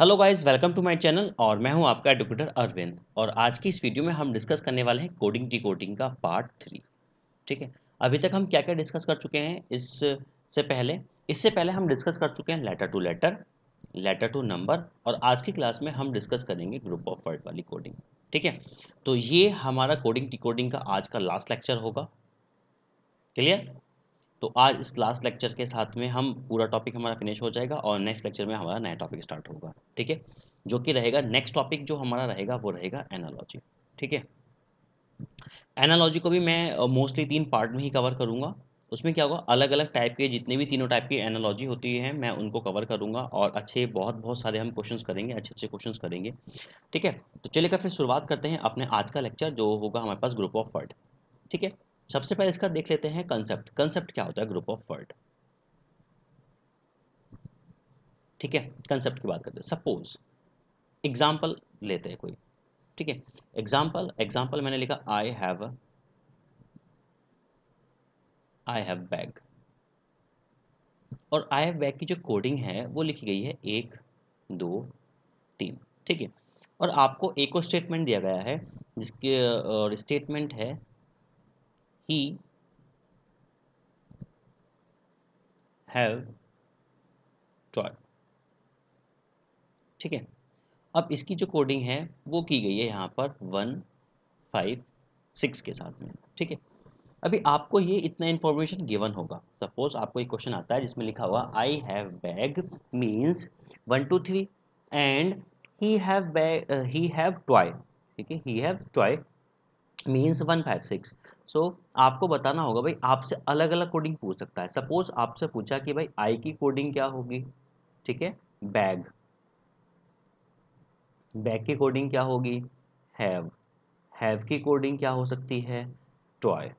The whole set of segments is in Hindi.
Hello guys welcome to my channel और मैं हूँ आपका एडुकेटर अरविंद और आज की इस वीडियो में हम डिस्कस करने वाले हैं कोडिंग डिकोडिंग का पार्ट थ्री ठीक है? अभी तक हम क्या क्या डिस्कस कर चुके हैं? इससे पहले इससे पहले हम डिस्कस कर चुके हैं letter to letter letter to number और आज की क्लास में हम डिस्कस करेंगे ग्रुप ऑफ़ वर्ड वाली कोडिंग ठीक है? तो ये हमारा कोडिंग डिकोडिंग का आज का लास्ट लेक्चर होगा। क्लियर तो आज इस लास्ट लेक्चर के साथ में हम पूरा टॉपिक हमारा फिनिश हो जाएगा और नेक्स्ट लेक्चर में हमारा नया टॉपिक स्टार्ट होगा, ठीक है? जो कि रहेगा नेक्स्ट टॉपिक जो हमारा रहेगा, वो रहेगा एनालॉजी ठीक है? एनालॉजी को भी मैं मोस्टली तीन पार्ट में ही कवर करूँगा। उसमें क्या होगा अलग अलग टाइप के जितने भी तीनों टाइप की एनालॉजी होती है, मैं उनको कवर करूँगा और अच्छे बहुत बहुत सारे हम क्वेश्चंस करेंगे अच्छे अच्छे क्वेश्चंस करेंगे, ठीक है? तो चलिएगा फिर शुरुआत करते हैं अपने आज का लेक्चर जो होगा हमारे पास ग्रुप ऑफ़ वर्ड ठीक है? सबसे पहले इसका देख लेते हैं कंसेप्ट कंसेप्ट क्या होता है? ग्रुप ऑफ़ वर्ड ठीक है? कंसेप्ट की बात करते हैं. सपोज़ एग्ज़ाम्पल लेते हैं कोई. ठीक है? एग्ज़ाम्पल एग्ज़ाम्पल मैंने लिखा I have I have bag और आई हैव बैग की जो कोडिंग है, वो लिखी गई है एक, दो, तीन. ठीक है? और आपको एक और स्टेटमेंट दिया गया है, जिसके, और स्टेटमेंट है he have toy ठीक है? अब इसकी जो कोडिंग है, वो की गई है यहाँ पर वन फाइव सिक्स के साथ में। ठीक है? अभी आपको ये इतना इन्फॉर्मेशन गिवन होगा। सपोज़ आपको एक क्वेश्चन आता है जिसमें लिखा हुआ I have bag means one two three and he have bag he have toy ठीक है? He have toy means one five six so so, आपको बताना होगा भाई आपसे अलग अलग कोडिंग पूछ सकता है। सपोज़ आपसे पूछा कि भाई आई की कोडिंग क्या होगी? ठीक है? बैग बैग की कोडिंग क्या होगी? हैव हैव की कोडिंग क्या हो सकती है? टॉय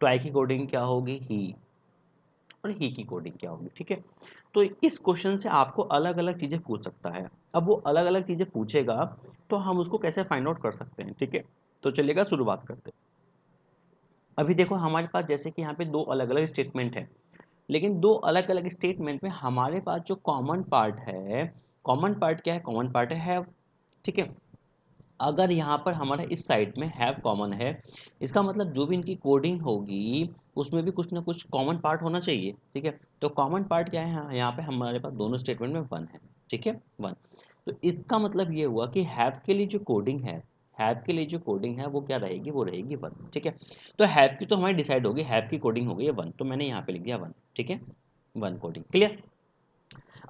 टॉय की कोडिंग क्या होगी? ही और ही की कोडिंग क्या होगी? ठीक है? तो इस क्वेश्चन से आपको अलग अलग चीज़ें पूछ सकता है। अब वो अलग अलग चीज़ें पूछेगा तो हम उसको कैसे फाइंड आउट कर सकते हैं? ठीक है? तो चलिएगा शुरुआत करते अभी देखो, हमारे पास जैसे कि यहाँ पे दो अलग अलग स्टेटमेंट है, लेकिन दो अलग अलग स्टेटमेंट में हमारे पास जो कॉमन पार्ट है कॉमन पार्ट क्या है? कॉमन पार्ट है ठीक है? अगर यहाँ पर हमारा इस साइड में हैव कॉमन है, इसका मतलब जो भी इनकी कोडिंग होगी, उसमें भी कुछ ना कुछ कॉमन पार्ट होना चाहिए, ठीक है? तो कॉमन पार्ट क्या है? यहाँ पे हमारे पास दोनों स्टेटमेंट में वन है, ठीक है? वन तो इसका मतलब ये हुआ कि हैव के लिए जो कोडिंग है हैव के लिए जो कोडिंग है, वो क्या रहेगी, वो रहेगी वन, ठीक है? तो हैव की तो हमारी डिसाइड होगी, हैव की कोडिंग हो गई है वन तो मैंने यहाँ पे लिख दिया वन, ठीक है? One coding, clear?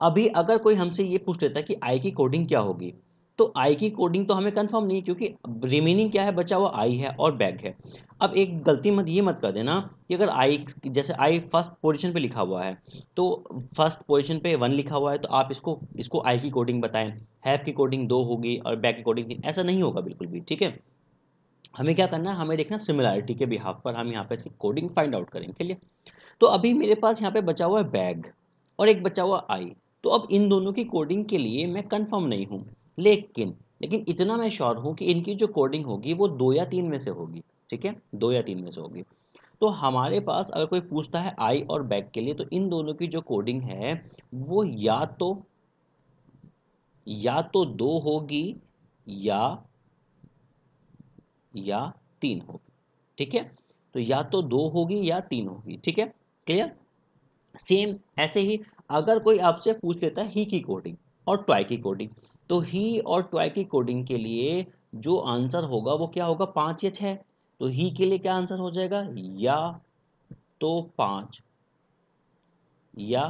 अभी अगर कोई हमसे ये पूछ लेता कि आई की कोडिंग क्या होगी तो आई की कोडिंग तो हमें कंफर्म नहीं, क्योंकि रिमेनिंग क्या है बचा हुआ? आई है और बैग है। अब एक गलती मत, ये मत कर देना कि अगर आई जैसे आई फ़र्स्ट पोजीशन पे लिखा हुआ है तो फ़र्स्ट पोजीशन पे वन लिखा हुआ है तो आप इसको इसको आई की कोडिंग बताएँ। हैव की कोडिंग दो होगी और बैग की कोडिंग तीन। ऐसा नहीं होगा बिल्कुल भी, ठीक है? हमें क्या करना है? हमें देखना सिमिलरिटी के बिहाफ पर। हम यहाँ पे इसकी कोडिंग फाइंड आउट करेंगे लिए तो अभी मेरे पास यहाँ पे बचा हुआ है बैग और एक बचा हुआ आई तो अब इन दोनों की कोडिंग के लिए मैं कंफर्म नहीं हूँ। लेकिन लेकिन इतना मैं श्योर हूँ कि इनकी जो कोडिंग होगी वो दो या तीन में से होगी, ठीक है? दो या तीन में से होगी। तो हमारे पास अगर कोई पूछता है आई और बैक के लिए तो इन दोनों की जो कोडिंग है, वो या तो या तो दो होगी, या या तीन होगी, ठीक है? तो या तो दो होगी या तीन होगी, ठीक है? क्लियर सेम ऐसे ही अगर कोई आपसे पूछ लेता है ही की कोडिंग और ट्वाई की कोडिंग तो ही और ट्वाई की कोडिंग के लिए जो आंसर होगा वो क्या होगा? पाँच या छः तो ही के लिए क्या आंसर हो जाएगा? या तो पाँच या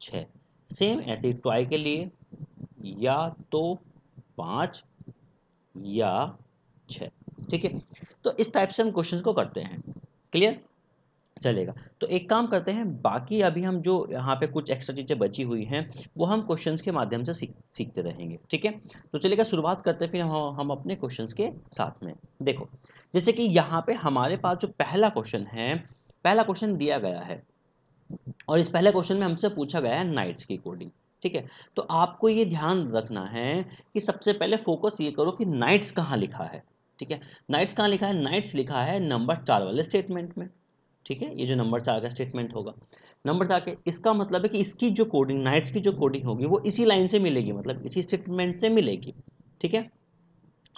छ सेम ऐसे ट्वाई के लिए या तो पाँच या छ ठीक है? तो इस टाइप से हम क्वेश्चन को करते हैं। क्लियर चलेगा। तो एक काम करते हैं, बाकी अभी हम जो यहाँ पे कुछ एक्स्ट्रा चीज़ें बची हुई हैं, वो हम क्वेश्चंस के माध्यम से सीख, सीखते रहेंगे, ठीक है? तो चलेगा शुरुआत करते फिर हम हम अपने क्वेश्चंस के साथ में। देखो, जैसे कि यहाँ पे हमारे पास जो पहला क्वेश्चन है, पहला क्वेश्चन दिया गया है, और इस पहले क्वेश्चन में हमसे पूछा गया है नाइट्स की कोडिंग ठीक है? तो आपको ये ध्यान रखना है कि सबसे पहले फोकस ये करो कि नाइट्स कहाँ लिखा है, ठीक है? नाइट्स कहाँ लिखा है? नाइट्स लिखा है नंबर चार वाले स्टेटमेंट में। ठीक है? ये जो नंबर चार का स्टेटमेंट होगा। नंबर आके इसका मतलब है कि इसकी जो कोडिंग नाइट्स की जो कोडिंग होगी, वो इसी लाइन से मिलेगी मतलब इसी स्टेटमेंट से मिलेगी। ठीक है?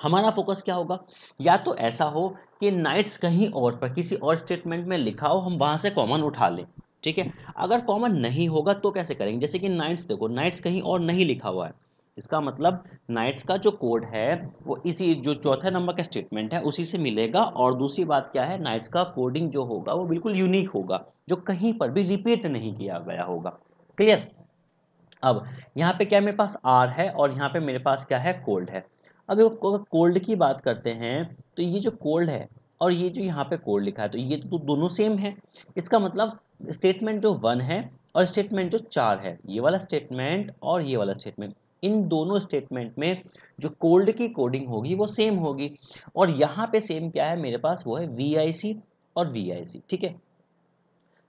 हमारा फोकस क्या होगा? या तो ऐसा हो कि नाइट्स कहीं और पर, किसी और स्टेटमेंट में लिखा हो, हम वहाँ से कॉमन उठा लें। ठीक है? अगर कॉमन नहीं होगा तो कैसे करेंगे? जैसे कि नाइट्स देखो नाइट्स कहीं और नहीं लिखा हुआ है। इसका मतलब नाइट्स का जो कोड है, वो इसी जो चौथे नंबर का स्टेटमेंट है, उसी से मिलेगा। और दूसरी बात क्या है नाइट्स का कोडिंग जो होगा, वो बिल्कुल यूनिक होगा, जो कहीं पर भी रिपीट नहीं किया गया होगा। क्लियर अब, यहाँ पे क्या मेरे पास आर है और यहाँ पे मेरे पास क्या है कोल्ड है। अगर कोल्ड की बात करते हैं तो ये जो कोल्ड है और ये जो यहाँ पे कोल्ड लिखा है तो ये तो दोनों सेम है। इसका मतलब स्टेटमेंट जो वन है और स्टेटमेंट जो चार है, ये वाला स्टेटमेंट और ये वाला स्टेटमेंट इन दोनों स्टेटमेंट में जो कोल्ड की कोडिंग होगी, वो सेम होगी। और यहाँ पे सेम क्या है? मेरे पास वो है वीआईसी और वीआईसी ठीक है?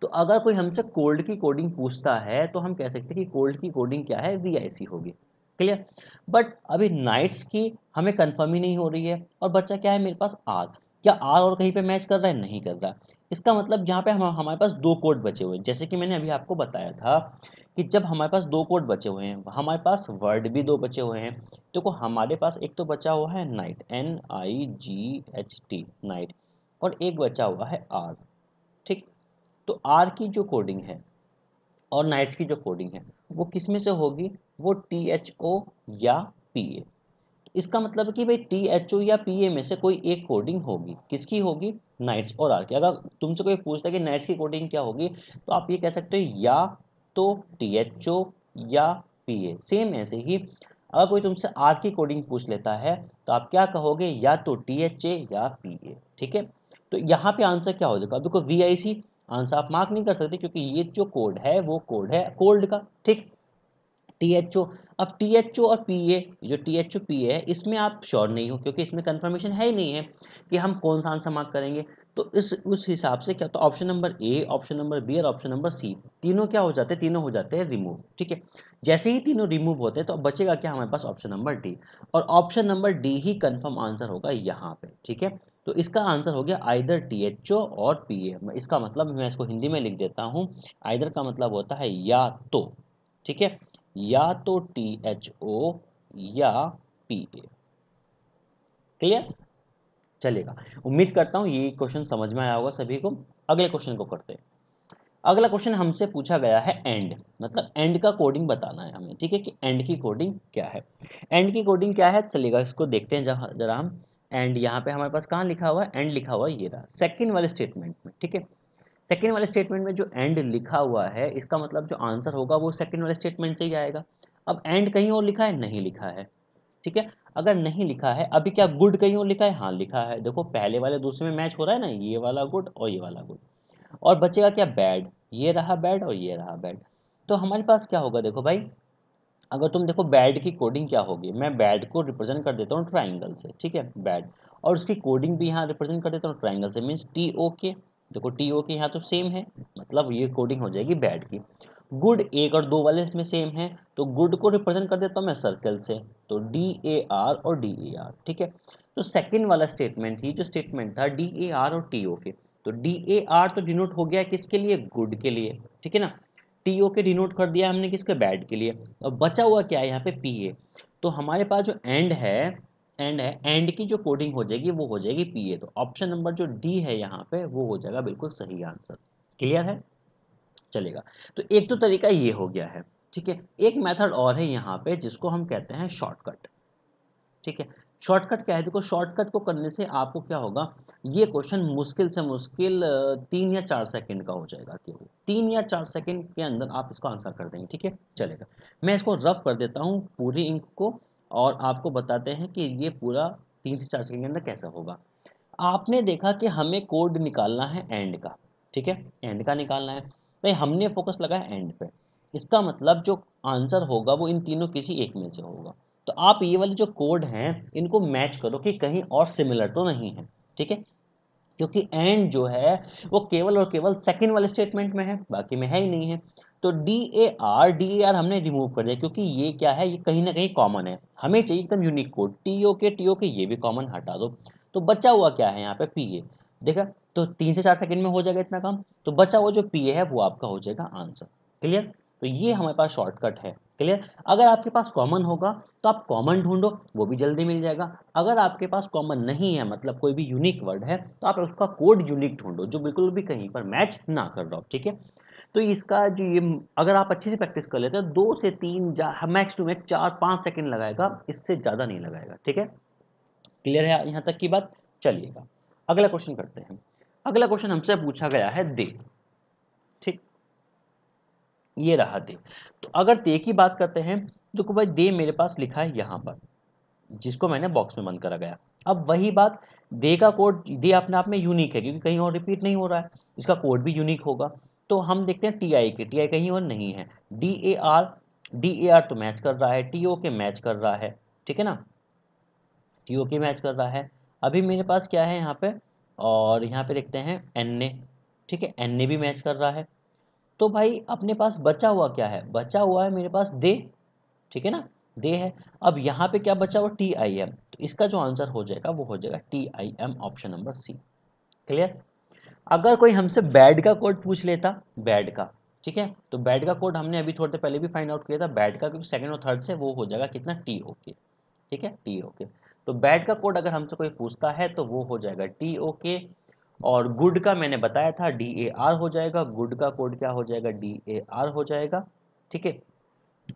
तो अगर कोई हमसे कोल्ड की कोडिंग पूछता है तो हम कह सकते हैं कि कोल्ड की कोडिंग क्या है? वीआईसी होगी। क्लियर बट अभी नाइट्स की हमें कंफर्म ही नहीं हो रही है। और बच्चा क्या है? मेरे पास आर क्या आर और कहीं पे मैच कर रहा है? नहीं कर रहा। इसका मतलब यहाँ पे हम, हमारे पास दो कोड बचे हुए हैं। जैसे कि मैंने अभी आपको बताया था कि जब हमारे पास दो कोड बचे हुए हैं, हमारे पास वर्ड भी दो बचे हुए हैं देखो तो हमारे पास एक तो बचा हुआ है night N I G H T night, और एक बचा हुआ है आर ठीक? तो आर की जो कोडिंग है और नाइट्स की जो कोडिंग है, वो किसमें से होगी? वो टी एच ओ या पी ए इसका मतलब है कि भाई टी एच ओ या पी ए में से कोई एक कोडिंग होगी। किसकी होगी? नाइट्स और आर की। अगर तुमसे कोई पूछता है कि नाइट्स की कोडिंग क्या होगी तो आप ये कह सकते हो या तो ओ या पी ए सेम ऐसे ही। अगर कोई तुमसे आर की कोडिंग पूछ लेता है तो आप क्या कहोगे? या तो टी एच ए या पी ए ठीक है? तो यहाँ पे आंसर क्या हो जाएगा? देखो वी आई सी आंसर आप मार्क नहीं कर सकते, क्योंकि ये जो कोड है, वो कोड है कोल्ड का, ठीक? टी एच ओ अब टी एच ओ और पी ए जो T H O P A है, इसमें आप श्योर नहीं हो, क्योंकि इसमें कंफर्मेशन है ही नहीं है कि हम कौन सा आंसर मार्क करेंगे। तो इस, उस हिसाब से क्या तो option number A option number B और ऑप्शन नंबर सी तीनों क्या हो जाते हैं, तीनों हो जाते हैं रिमूव ठीक है? जैसे ही तीनों रिमूव होते हैं तो बचेगा क्या हमारे पास ऑप्शन नंबर डी और ऑप्शन नंबर डी ही कंफर्म आंसर होगा यहाँ पे, ठीक है? तो इसका आंसर हो गया आइदर टी एच ओ और पी ए इसका मतलब मैं इसको हिंदी में लिख देता हूँ आइदर का मतलब होता है या तो ठीक है? या तो टी एच ओ या पी ए क्लियर चलेगा। उम्मीद करता हूँ ये क्वेश्चन समझ में आया होगा सभी को। अगले क्वेश्चन को करते हैं। अगला क्वेश्चन हमसे पूछा गया है एंड मतलब एंड का कोडिंग बताना है हमें, ठीक है? कि एंड की कोडिंग क्या है? एंड की कोडिंग क्या है? चलेगा, इसको देखते हैं जरा हम। एंड यहाँ पे हमारे पास कहाँ लिखा हुआ है? एंड लिखा हुआ है ये रहा। सेकेंड वाले स्टेटमेंट में, ठीक है? सेकेंड वाले स्टेटमेंट में जो एंड लिखा हुआ है, इसका मतलब जो आंसर होगा वो सेकेंड वाले स्टेटमेंट से ही आएगा। अब एंड कहीं और लिखा है? नहीं लिखा है। ठीक है? अगर नहीं लिखा है, अभी क्या गुड कहीं और लिखा है? हाँ लिखा है। देखो, पहले वाले दूसरे में मैच हो रहा है ना, ये वाला गुड और ये वाला गुड और बचेगा क्या? बैड ये रहा बैड और ये रहा बैड तो हमारे पास क्या होगा देखो भाई? अगर तुम देखो बैड की कोडिंग क्या होगी? मैं बैड को रिप्रेजेंट कर देता हूँ ट्राइंगल से, ठीक है? बैड और उसकी कोडिंग भी यहाँ रिप्रेजेंट कर देता हूँ ट्राइंगल से। मीन्स टी ओ के देखो टी ओ के यहाँ तो सेम है। मतलब ये कोडिंग हो जाएगी बैड की। गुड एक और दो वाले इसमें सेम है। तो गुड को रिप्रेजेंट कर देता हूँ मैं सर्कल से। तो डी ए आर और डी ए आर ठीक है? तो सेकेंड वाला स्टेटमेंट ही जो स्टेटमेंट था डी ए आर और टी ओ के तो डी ए आर तो डिनोट हो गया किसके लिए? गुड के लिए, ठीक है ना? टी ओ के डिनोट कर दिया हमने किसके? बैड के लिए। और बचा हुआ क्या है यहाँ पे? पी ए तो हमारे पास जो एंड है एंड है एंड की जो कोडिंग हो जाएगी, वो हो जाएगी पी ए तो ऑप्शन नंबर जो डी है यहाँ पे, वो हो जाएगा बिल्कुल सही आंसर क्लियर है? चलेगा। तो एक तो तरीका ये हो गया है। ठीक है? एक मेथड और है यहाँ पे जिसको हम कहते हैं शॉर्टकट। ठीक है? शॉर्टकट क्या है? देखो, शॉर्टकट को करने से आपको क्या होगा? ये क्वेश्चन मुश्किल से मुश्किल तीन या चार सेकंड का हो जाएगा क्यों? तीन या चार सेकंड के अंदर आप इसको आंसर कर देंगे, ठीक है? चलेगा। मैं इसको रफ कर देता हूँ पूरी इंक को और आपको बताते हैं कि ये पूरा तीन से चार सेकंड के अंदर कैसा होगा। आपने देखा कि हमें कोड निकालना है एंड का, ठीक है? एंड का निकालना है। भाई, हमने फोकस लगाया एंड पे। इसका मतलब जो आंसर होगा वो इन तीनों किसी एक में से होगा। तो आप ये वाले जो कोड हैं, इनको मैच करो कि कहीं और सिमिलर तो नहीं है, ठीक है? क्योंकि एंड जो है, वो केवल और केवल सेकंड वाले स्टेटमेंट में है, बाकी में है ही नहीं है। तो D A R D A R हमने रिमूव कर दिया, क्योंकि ये क्या है, ये कहीं ना कहीं कॉमन है। हमें चाहिए एकदम यूनिक कोड टी ओ के टी ओ के ये भी कॉमन हटा दो। तो बचा हुआ क्या है यहाँ पे? पी ए देखा? तो तीन से चार सेकंड में हो जाएगा इतना काम। तो बचा हुआ जो पी ए है, वो आपका हो जाएगा आंसर। क्लियर? तो ये हमारे पास शॉर्टकट है क्लियर अगर आपके पास कॉमन होगा तो आप कॉमन ढूंढो वो भी जल्दी मिल जाएगा। अगर आपके पास कॉमन नहीं है मतलब कोई भी यूनिक वर्ड है तो आप उसका कोड यूनिक ढूंढो जो बिल्कुल भी कहीं पर मैच ना कर रहा हो ठीक है? तो इसका जो ये अगर आप अच्छे से प्रैक्टिस कर लेते हैं दो से तीन मैक्स टू मैक्स चार पाँच सेकेंड लगाएगा इससे ज़्यादा नहीं लगाएगा ठीक है? क्लियर है यहाँ तक की बात? चलिएगा। अगला क्वेश्चन करते हैं। अगला क्वेश्चन हमसे पूछा गया है दे ये रहा दे तो अगर दे की बात करते हैं तो भाई, दे मेरे पास लिखा है यहाँ पर, जिसको मैंने बॉक्स में बंद करा गया। अब वही बात, दे का कोड दे अपने आप में यूनिक है, क्योंकि कहीं और रिपीट नहीं हो रहा है, इसका कोड भी यूनिक होगा। तो हम देखते हैं टी आई के टी आई कहीं और नहीं है। D A R D A R तो मैच कर रहा है टी ओ के मैच कर रहा है, ठीक है ना? टी ओ के मैच कर रहा है। अभी मेरे पास क्या है यहाँ पे? और यहाँ पे देखते हैं एन ए ठीक है? एन ए भी मैच कर रहा है। तो भाई अपने पास बचा हुआ क्या है? बचा हुआ है मेरे पास दे ठीक है ना? दे है। अब यहाँ पे क्या बचा हुआ? टी आई एम तो इसका जो आंसर हो जाएगा, वो हो जाएगा T I M option number C clear अगर कोई हमसे बैड का कोड पूछ लेता बैड का। ठीक है? तो बैड का कोड हमने अभी थोड़ी पहले भी फाइंड आउट किया था। बैड का क्योंकि सेकंड और थर्ड से वो हो जाएगा कितना? टी ओके ठीक है? टी ओके तो बैड का कोड अगर हमसे कोई पूछता है तो वो हो जाएगा टी ओके और गुड का मैंने बताया था डी ए आर हो जाएगा गुड का कोड क्या हो जाएगा डी ए आर हो जाएगा, ठीक है?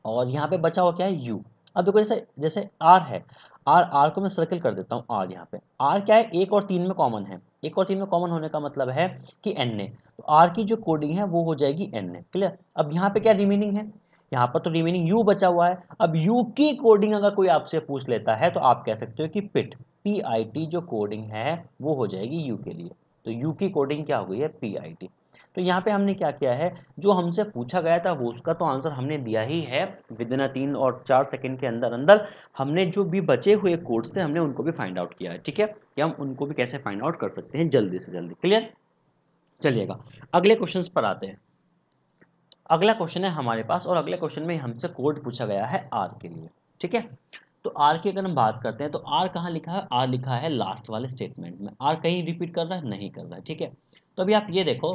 और यहाँ पे बचा हुआ क्या है? यू अब देखो जैसे जैसे आर है आर आर को मैं सर्कल कर देता हूँ आर यहाँ पे। आर क्या है? एक और तीन में कॉमन है। एक और तीन में कॉमन होने का मतलब है कि एन ए तो आर की जो कोडिंग है, वो हो जाएगी एन ए क्लियर अब यहाँ पे क्या रिमेनिंग है? यहाँ पर तो रिमेनिंग यू बचा हुआ है। अब यू की कोडिंग अगर कोई आपसे पूछ लेता है तो आप कह सकते हो कि पिट पी आई टी जो कोडिंग है, वो हो जाएगी यू के लिए। तो यू की कोडिंग क्या हो गई है? पी आई टी तो यहाँ पे हमने क्या किया है? जो हमसे पूछा गया था, वो उसका तो आंसर हमने दिया ही है। विद इन तीन और चार सेकंड के अंदर अंदर हमने जो भी बचे हुए कोड्स थे, हमने उनको भी फाइंड आउट किया है। ठीक है? कि हम उनको भी कैसे फाइंड आउट कर सकते हैं जल्दी से जल्दी। क्लियर चलिएगा। अगले क्वेश्चन पर आते हैं। अगला क्वेश्चन है हमारे पास और अगले क्वेश्चन में हमसे कोड पूछा गया है आर के लिए। ठीक है? तो आर की अगर हम बात करते हैं तो आर कहाँ लिखा है? आर लिखा है लास्ट वाले स्टेटमेंट में। आर कहीं रिपीट कर रहा है? नहीं कर रहा है, ठीक है? तो अभी आप ये देखो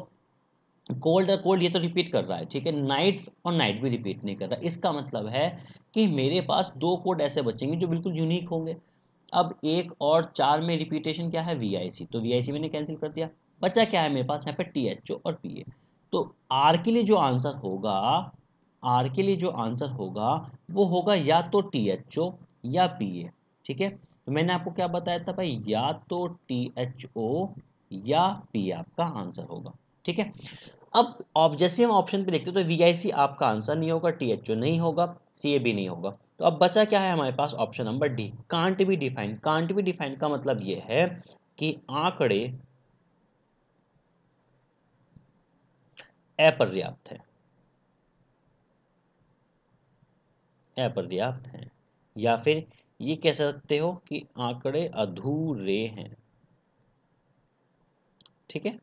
कोल्ड और कोल्ड ये तो रिपीट कर रहा है, ठीक है? नाइट्स और नाइट भी रिपीट नहीं कर रहा। इसका मतलब है कि मेरे पास दो कोड ऐसे बचेंगे जो बिल्कुल यूनिक होंगे। अब एक और चार में रिपीटेशन क्या है? वी तो वी मैंने कैंसिल कर दिया। बचा क्या है मेरे पास? यहाँ पे टी और पी तो आर के लिए जो आंसर होगा आर के लिए जो आंसर होगा, वो होगा या तो टी एच ओ या पी ए ठीक है? तो मैंने आपको क्या बताया था भाई? या तो टी एच ओ या पी आपका आंसर होगा, ठीक है? अब अब जैसे हम ऑप्शन पे देखते हैं तो वी आई सी आपका आंसर नहीं होगा टी एच ओ नहीं होगा सी ए भी नहीं होगा। तो अब बचा क्या है हमारे पास? Option number D can't be define can't be define का मतलब ये है कि आंकड़े अपर्याप्त है। अपर्याप्त हैं। या फिर ये कह सकते हो कि आंकड़े अधूरे हैं। ठीक है?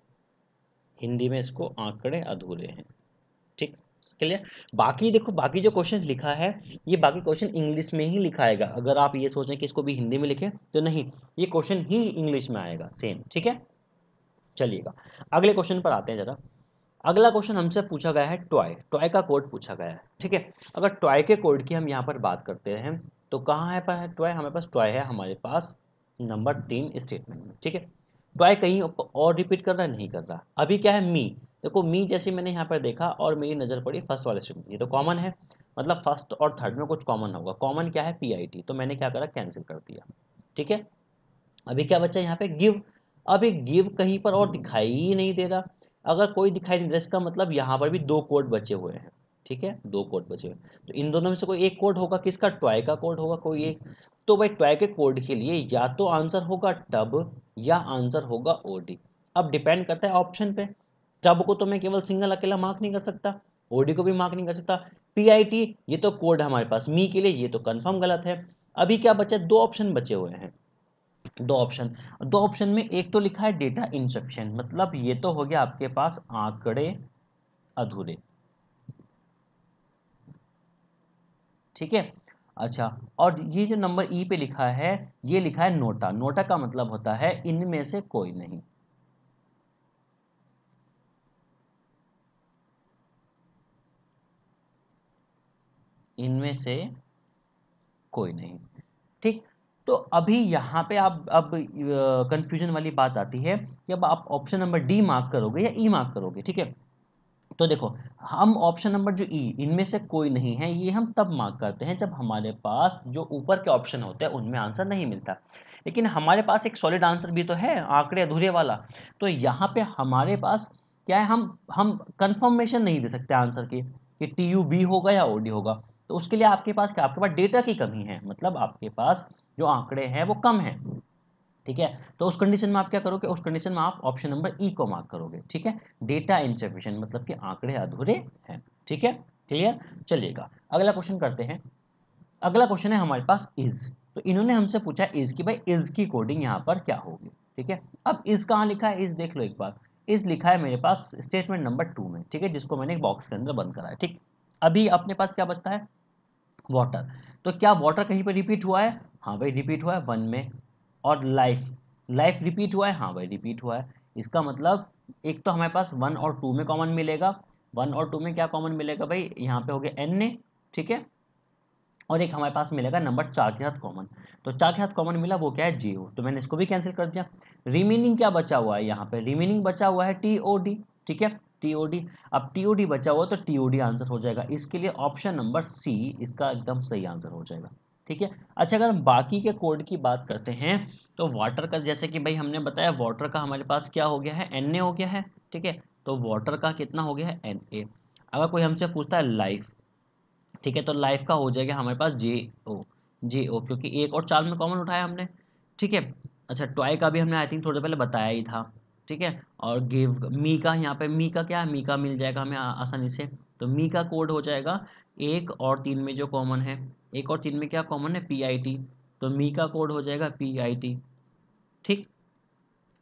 हिंदी में इसको आंकड़े अधूरे हैं। ठीक? क्लियर? बाकी देखो, बाकी जो क्वेश्चन लिखा है, ये बाकी क्वेश्चन इंग्लिश में ही लिखा आएगा। अगर आप ये सोचें कि इसको भी हिंदी में लिखें तो नहीं, ये क्वेश्चन ही इंग्लिश में आएगा सेम ठीक है? चलिएगा। अगले क्वेश्चन पर आते हैं ज़रा। अगला क्वेश्चन हमसे पूछा गया है टॉय। टॉय का कोड पूछा गया है। ठीक है? अगर टॉय के कोड की हम यहाँ पर बात करते हैं तो कहाँ है टॉय हमारे पास टॉय है हमारे पास नंबर तीन स्टेटमेंट में, ठीक है? टॉय कहीं और रिपीट कर रहा है? नहीं कर रहा। अभी क्या है? मी। देखो, मी जैसे मैंने यहाँ पर देखा और मेरी नज़र पड़ी फ़र्स्ट वाले स्टेटमेंट ये तो कॉमन है मतलब फ़र्स्ट और थर्ड में कुछ कॉमन होगा। कॉमन क्या है? पीआईटी तो मैंने क्या करा? कैंसिल कर दिया, ठीक है? अभी क्या बचा यहाँ पे? गिव। अभी गिव कहीं पर और दिखाई ही नहीं दे रहा। अगर कोई दिखाई नहीं दे रहा, इसका मतलब यहाँ पर भी दो कोड बचे हुए हैं। ठीक है? दो कोड बचे हुए। तो इन दोनों में से कोई एक कोड होगा किसका? ट्वाई का कोड होगा कोई एक। तो भाई ट्वाई के कोड के लिए या तो आंसर होगा टब या आंसर होगा ओडी अब डिपेंड करता है ऑप्शन पे। टब को तो मैं केवल सिंगल अकेला मार्क नहीं कर सकता। ओडी को भी मार्क नहीं कर सकता। पीआईटी ये तो कोड हमारे पास। मी के लिए ये तो कन्फर्म गलत है। अभी क्या बचा? दो ऑप्शन बचे हुए हैं। दो ऑप्शन दो ऑप्शन में एक तो लिखा है डेटा इंस्ट्रक्शन मतलब ये तो हो गया आपके पास आंकड़े अधूरे। ठीक है? अच्छा और ये जो नंबर ई e पे लिखा है, ये लिखा है नोटा। नोटा का मतलब होता है इनमें से कोई नहीं। इनमें से कोई नहीं। ठीक? तो अभी यहाँ पे आप, अब कंफ्यूजन वाली बात आती है कि अब आप ऑप्शन नंबर डी मार्क करोगे या ई e मार्क करोगे, ठीक है? तो देखो हम ऑप्शन नंबर जो ई e, इनमें से कोई नहीं है ये हम तब मार्क करते हैं जब हमारे पास जो ऊपर के ऑप्शन होते हैं उनमें आंसर नहीं मिलता। लेकिन हमारे पास एक सॉलिड आंसर भी तो है आंकड़े अधूरे वाला। तो यहाँ पे हमारे पास क्या है हम हम कंफर्मेशन नहीं दे सकते आंसर की कि टी यू बी होगा या ओ डी होगा। तो उसके लिए आपके पास क्या? आपके पास डेटा की कमी है। मतलब आपके पास जो आंकड़े हैं वो कम है। ठीक है? तो उस कंडीशन में आप क्या करोगे? उस कंडीशन में आप ऑप्शन नंबर ई को मार्क करोगे, ठीक है? डेटा इनसफिशियंट मतलब कि आंकड़े अधूरे हैं, ठीक है? क्लियर चलिएगा, अगला क्वेश्चन करते हैं। अगला क्वेश्चन है हमारे पास इज़ तो इन्होंने हमसे पूछा इज़ की भाई इज़ की कोडिंग यहाँ पर क्या होगी, ठीक है? अब इज़ कहाँ लिखा है? इज़ देख लो एक बार। इज़ लिखा है मेरे पास स्टेटमेंट नंबर टू में, ठीक है? जिसको मैंने एक बॉक्स के अंदर बंद करा है, ठीक? अभी अपने पास क्या बचता है? वाटर तो क्या वाटर कहीं पर रिपीट हुआ है? हाँ भाई रिपीट हुआ है वन में। और लाइफ लाइफ रिपीट हुआ है? हाँ भाई रिपीट हुआ है। इसका मतलब एक तो हमारे पास वन और टू में कॉमन मिलेगा। वन और टू में क्या कॉमन मिलेगा भाई? यहाँ पे हो गया एन ए ठीक है? और एक हमारे पास मिलेगा नंबर चार के साथ कॉमन तो चार के साथ कॉमन मिला, वो क्या है? जी ओ तो मैंने इसको भी कैंसिल कर दिया। रिमेनिंग क्या बचा हुआ है यहाँ पे? रिमेनिंग बचा हुआ है टी ओ डी ठीक है? टी ओ डी अब टी ओ डी बचा हुआ तो टी ओ डी आंसर हो जाएगा। इसके लिए ऑप्शन नंबर सी इसका एकदम सही आंसर हो जाएगा। ठीक है? अच्छा अगर हम बाकी के कोड की बात करते हैं तो वाटर का जैसे कि भाई हमने बताया वाटर का हमारे पास क्या हो गया है? एन ए हो गया है, ठीक है? तो वाटर का कितना हो गया है? एन ए अगर कोई हमसे पूछता है लाइफ ठीक है? तो लाइफ का हो जाएगा हमारे पास जे ओ जे ओ क्योंकि एक और चार में कॉमन उठाया हमने, ठीक है? अच्छा टॉय का भी हमने आई थिंक थोड़े पहले बताया ही था, ठीक है? और गिव मी का यहाँ पे मी का क्या है? मी का मिल जाएगा हमें आसानी से तो मी का कोड हो जाएगा एक और तीन में जो कॉमन है, एक और तीन में क्या कॉमन है? पी आई टी तो मी का कोड हो जाएगा पी आई टी ठीक?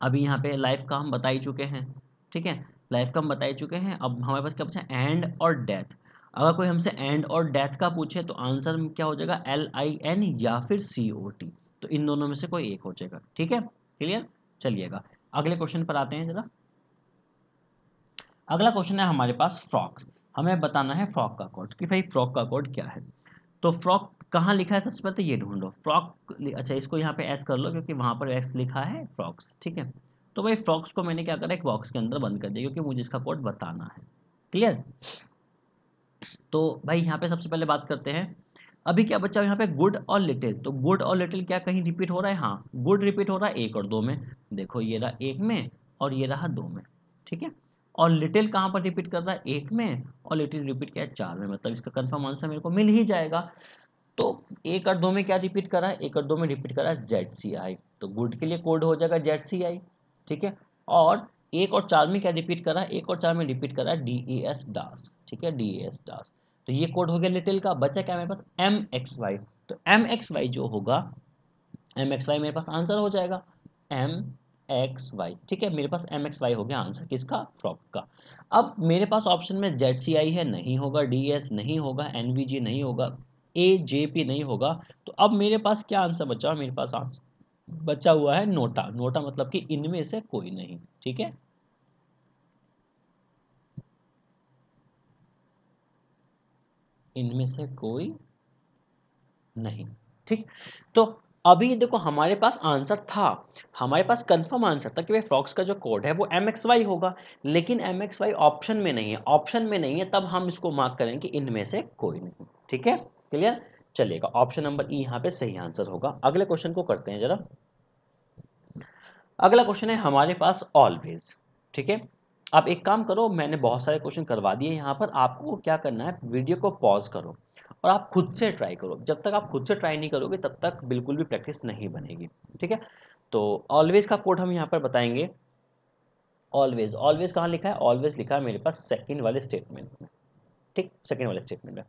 अभी यहाँ पे लाइफ का हम बता ही चुके हैं। ठीक है? लाइफ का हम बता ही चुके हैं। अब हमारे पास क्या बचा एंड और डेथ अगर कोई हमसे एंड और डेथ का पूछे तो आंसर क्या हो जाएगा? एल आई एन या फिर सी ओ टी तो इन दोनों में से कोई एक हो जाएगा। ठीक है? क्लियर चलिएगा। अगले क्वेश्चन पर आते हैं जरा। अगला क्वेश्चन है हमारे पास फ्रॉक हमें बताना है फ्रॉक का कोड कि भाई फ्रॉक का कोड क्या है। तो फ्रॉक कहाँ लिखा है सबसे पहले? ये ढूंढो। फ्रॉक अच्छा इसको यहाँ पे एस कर लो क्योंकि वहाँ पर एक्स लिखा है फ्रॉक्स, ठीक है? तो भाई फ्रॉक्स को मैंने क्या करा, एक बॉक्स के अंदर बंद कर दिया क्योंकि मुझे इसका कोड बताना है। क्लियर? तो भाई यहाँ पे सबसे पहले बात करते हैं। अभी क्या बच्चा यहाँ पे? गुड और लिटिल। तो गुड और लिटिल क्या कहीं रिपीट हो रहा है? हाँ गुड रिपीट हो रहा है एक और दो में। देखो, ये रहा एक में और ये रहा दो में, ठीक है? और लिटिल कहाँ पर रिपीट कर रहा है? एक में और लिटिल रिपीट क्या है चार में। मतलब इसका कन्फर्म आंसर मेरे को मिल ही जाएगा। तो एक और दो में क्या रिपीट करा है? एक और दो में रिपीट करा है जेड सी आई तो गुड के लिए कोड हो जाएगा जेड सी आई ठीक है? और एक और चार में क्या रिपीट करा है? एक और चार में रिपीट करा है डी ए एस डास ठीक है? डी ए एस डास तो ये कोड हो गया लिटिल का। बचा क्या मेरे पास? एम एक्स वाई तो एम एक्स वाई जो होगा एम एक्स वाई मेरे पास आंसर हो जाएगा। एम एक्स वाई ठीक है, मेरे पास एम एक्स वाई हो गया आंसर किसका? फ्रॉक का। अब मेरे पास ऑप्शन में जेड सी आई है, नहीं होगा डी एस नहीं होगा एन वी जी नहीं होगा ए जे पी नहीं होगा तो अब मेरे पास क्या आंसर बचा? मेरे पास आंसर बचा हुआ है नोटा। नोटा मतलब कि इनमें से कोई नहीं। ठीक है? इनमें से कोई नहीं। ठीक? तो अभी देखो हमारे पास आंसर था। हमारे पास कंफर्म आंसर था कि भाई फ्रॉक्स का जो कोड है वो एम एक्स वाई होगा। लेकिन एम एक्स वाई ऑप्शन में नहीं है। ऑप्शन में नहीं है, तब हम इसको मार्क करेंगे इनमें से कोई नहीं। ठीक है? क्लियर चलिएगा ऑप्शन नंबर ई यहाँ पे सही आंसर होगा। अगले क्वेश्चन को करते हैं जरा। अगला क्वेश्चन है हमारे पास ऑलवेज ठीक है? आप एक काम करो, मैंने बहुत सारे क्वेश्चन करवा दिए यहाँ पर। आपको क्या करना है? वीडियो को पॉज करो। और आप खुद से ट्राई करो। जब तक आप खुद से ट्राई नहीं करोगे, तब तक बिल्कुल भी प्रैक्टिस नहीं बनेगी। ठीक है? तो ऑलवेज का कोड हम यहाँ पर बताएँगे। ऑलवेज ऑलवेज कहाँ लिखा है? ऑलवेज लिखा है मेरे पास सेकेंड वाले स्टेटमेंट में। ठीक? सेकेंड वाले स्टेटमेंट में।